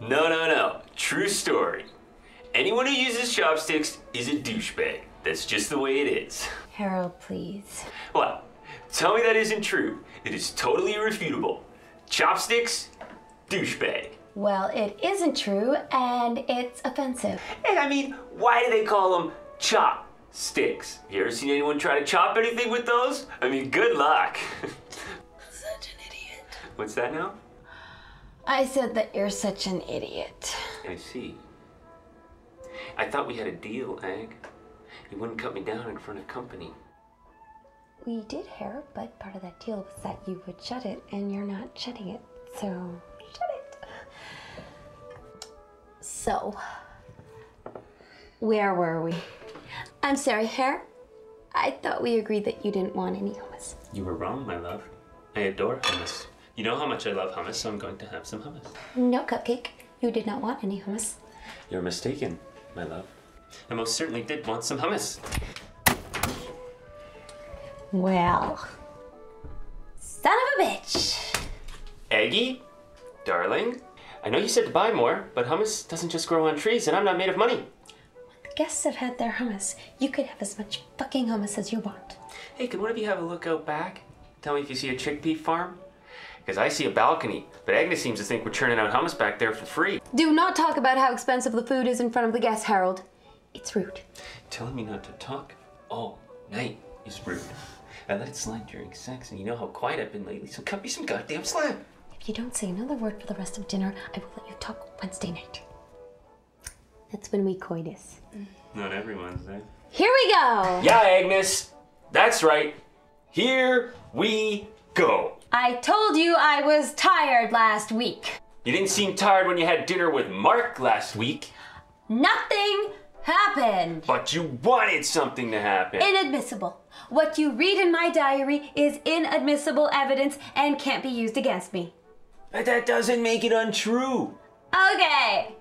No, no, no. True story. Anyone who uses chopsticks is a douchebag. That's just the way it is. Harold, please. Well, tell me that isn't true. It is totally irrefutable. Chopsticks, douchebag. Well, it isn't true, and it's offensive. And I mean, why do they call them chop chopsticks? You ever seen anyone try to chop anything with those? I mean, good luck. Such an idiot. What's that now? I said that you're such an idiot. I see. I thought we had a deal, Ag. You wouldn't cut me down in front of company. We did, Harold, but part of that deal was that you would shut it, and you're not shutting it. So, shut it. So, where were we? I'm sorry, Harold. I thought we agreed that you didn't want any hummus. You were wrong, my love. I adore hummus. You know how much I love hummus, so I'm going to have some hummus. No, Cupcake. You did not want any hummus. You're mistaken, my love. I most certainly did want some hummus. Well, son of a bitch. Aggie, darling, I know you said to buy more, but hummus doesn't just grow on trees, and I'm not made of money. The guests have had their hummus. You could have as much fucking hummus as you want. Hey, can one of you have a look out back? Tell me if you see a chickpea farm? Because I see a balcony, but Agnes seems to think we're churning out hummus back there for free. Do not talk about how expensive the food is in front of the guests, Harold. It's rude. Telling me not to talk all night is rude. I let it slide during sex, and you know how quiet I've been lately, so cut me some goddamn slack. If you don't say another word for the rest of dinner, I will let you talk Wednesday night. That's when we coitus. Not every Wednesday. Eh? Here we go! Yeah, Agnes, that's right. Here we go. I told you I was tired last week. You didn't seem tired when you had dinner with Mark last week, Nothing happened. but you wanted something to happen. Inadmissible. What you read in my diary is inadmissible evidence and can't be used against me. But that doesn't make it untrue. Okay.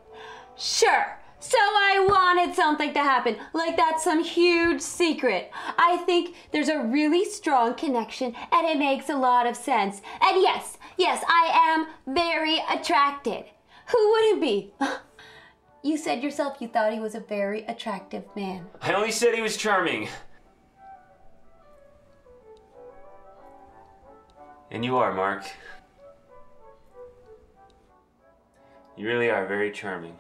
Sure. So I wanted something to happen, like that's some huge secret. I think there's a really strong connection and it makes a lot of sense. And yes, yes, I am very attracted. Who wouldn't be? You said yourself you thought he was a very attractive man. I only said he was charming. And you are, Mark. You really are very charming.